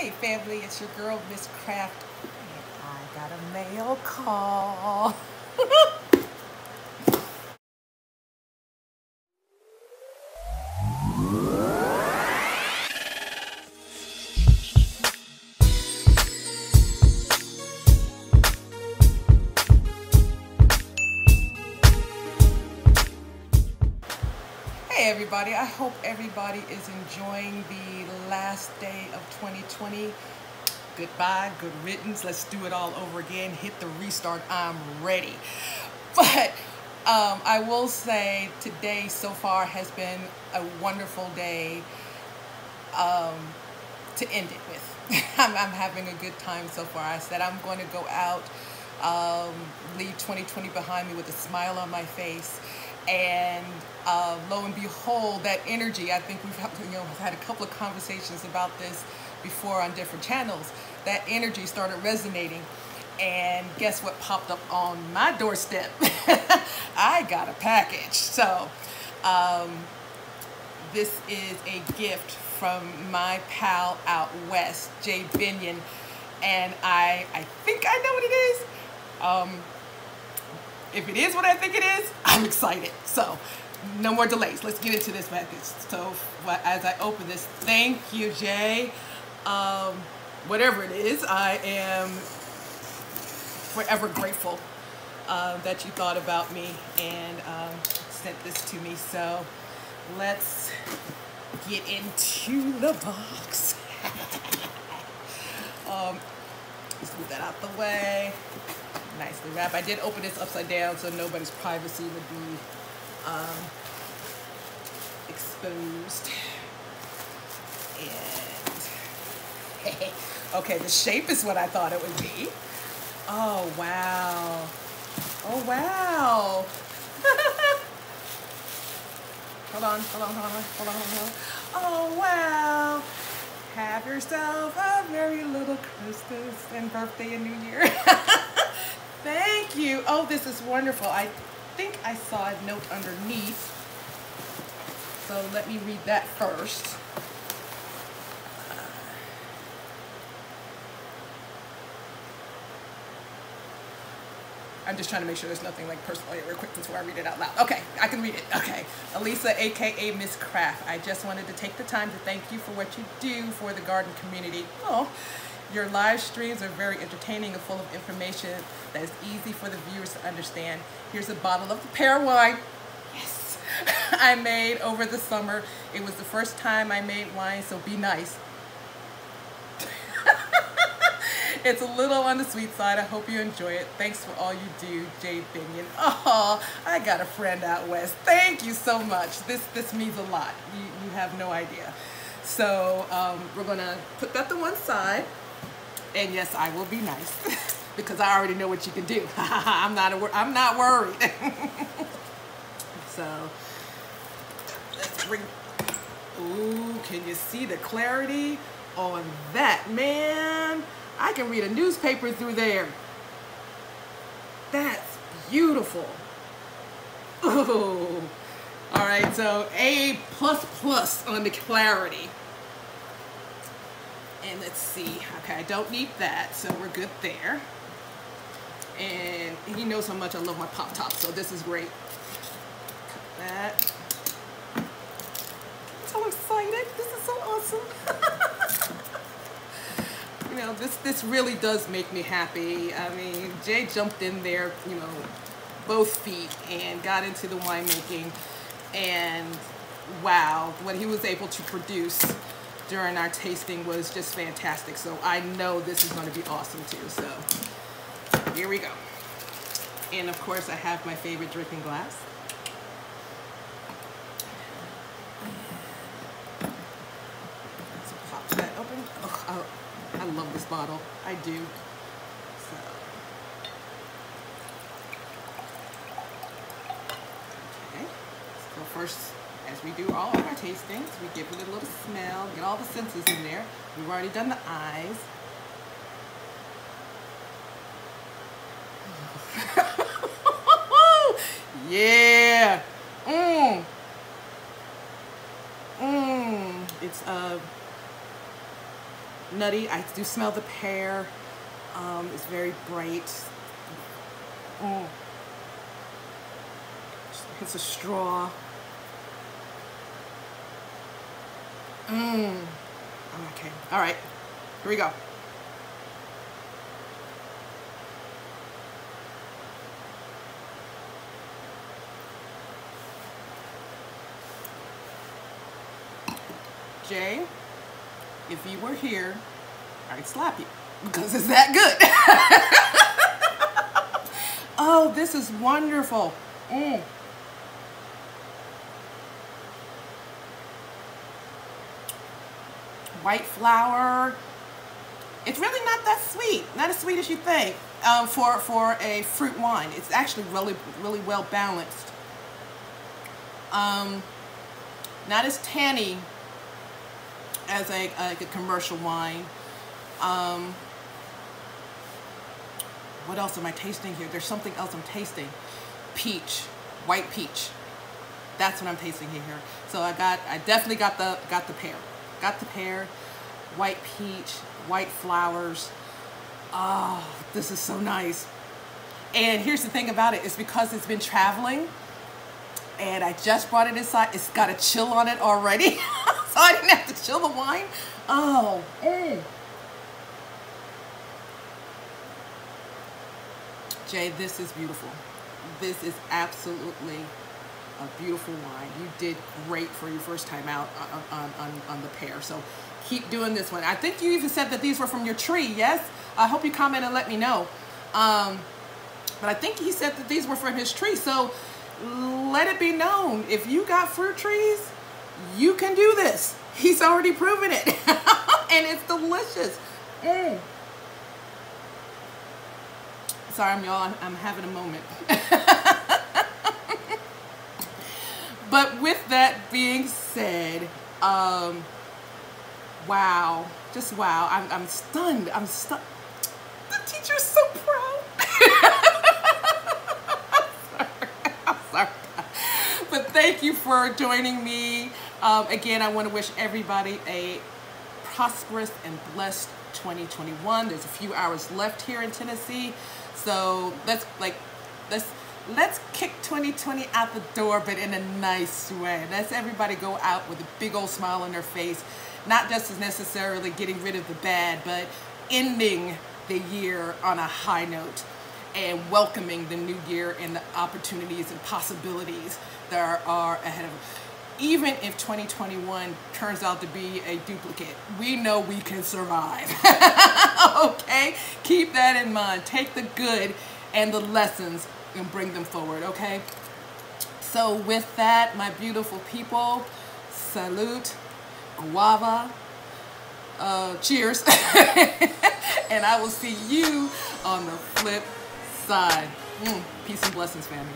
Hey family, it's your girl Miss Kraft, and I got a mail call. Everybody, I hope everybody is enjoying the last day of 2020. Goodbye, good riddance. Let's do it all over again. Hit the restart. I'm ready. But um, I will say today so far has been a wonderful day um, to end it with. I'm, I'm having a good time so far. I said I'm going to go out, um, leave 2020 behind me with a smile on my face and uh, lo and behold, that energy, I think we've you know, had a couple of conversations about this before on different channels, that energy started resonating. And guess what popped up on my doorstep? I got a package. So um, this is a gift from my pal out west, Jay Binion. And I, I think I know what it is. Um, if it is what I think it is, I'm excited. So no more delays. Let's get into this package. So as I open this, thank you, Jay. Um, whatever it is, I am forever grateful uh, that you thought about me and um, sent this to me. So let's get into the box. um, let's move that out the way nicely wrapped. I did open this upside down so nobody's privacy would be um, exposed. And okay, the shape is what I thought it would be. Oh wow. Oh wow. hold on, hold on, hold on, hold on, hold on. Oh wow. Have yourself a very little Christmas and birthday and New Year. Thank you. Oh, this is wonderful. I think I saw a note underneath. So let me read that first. I'm just trying to make sure there's nothing like personal real quick before I read it out loud. Okay, I can read it. Okay. Elisa, aka Miss Kraft. I just wanted to take the time to thank you for what you do for the garden community. Oh, your live streams are very entertaining and full of information that is easy for the viewers to understand. Here's a bottle of the pear wine. Yes. I made over the summer. It was the first time I made wine, so be nice. it's a little on the sweet side. I hope you enjoy it. Thanks for all you do, Jade Binion. Oh, I got a friend out west. Thank you so much. This this means a lot. You, you have no idea. So um, we're gonna put that to one side. And yes, I will be nice because I already know what you can do. I'm not a, I'm not worried. so let's bring. Ooh, can you see the clarity on that, man? I can read a newspaper through there. That's beautiful. Ooh. All right, so A plus plus on the clarity. And let's see, okay, I don't need that, so we're good there. And he knows how much I love my pop top, so this is great. Cut that. I'm so excited. This is so awesome. you know, this this really does make me happy. I mean, Jay jumped in there, you know, both feet and got into the winemaking and wow, what he was able to produce during our tasting was just fantastic. So I know this is going to be awesome too. So here we go. And of course I have my favorite drinking glass. Let's pop that open. Oh, I love this bottle. I do. So. Okay. So first as we do all of our tastings, we give it a little smell, get all the senses in there. We've already done the eyes. yeah. Mmm. Mmm. It's uh nutty. I do smell the pear. Um, it's very bright. Mm. It's a straw. Mmm. Okay. All right. Here we go. Jay, if you were here, I'd slap you because it's that good. oh, this is wonderful. Mm. White flower. It's really not that sweet. Not as sweet as you think um, for, for a fruit wine. It's actually really, really well balanced. Um, not as tanny as a, like a commercial wine. Um, what else am I tasting here? There's something else I'm tasting. Peach, white peach. That's what I'm tasting here. So I got, I definitely got the, got the pear. Got the pear, white peach, white flowers. Oh, this is so nice. And here's the thing about it, it's because it's been traveling and I just brought it inside. It's got a chill on it already. so I didn't have to chill the wine. Oh, mm. Jay, this is beautiful. This is absolutely a beautiful wine. You did great for your first time out on, on, on, the pear. So keep doing this one. I think you even said that these were from your tree, yes? I hope you comment and let me know. Um, but I think he said that these were from his tree. So let it be known, if you got fruit trees, you can do this. He's already proven it. and it's delicious. Mm. Sorry, y'all, I'm having a moment. but with that being said, um, wow, just wow. I'm, I'm stunned. I'm stunned. The teacher's so proud. I'm sorry. But thank you for joining me. Um, again, I want to wish everybody a prosperous and blessed 2021. There's a few hours left here in Tennessee. So let's like, let's, let's kick 2020 out the door, but in a nice way. Let's everybody go out with a big old smile on their face. Not just as necessarily getting rid of the bad, but ending the year on a high note and welcoming the new year and the opportunities and possibilities that are ahead of us even if 2021 turns out to be a duplicate, we know we can survive. okay? Keep that in mind. Take the good and the lessons and bring them forward, okay? So with that, my beautiful people, salute, guava, uh, cheers, and I will see you on the flip side. Mm, peace and blessings, family.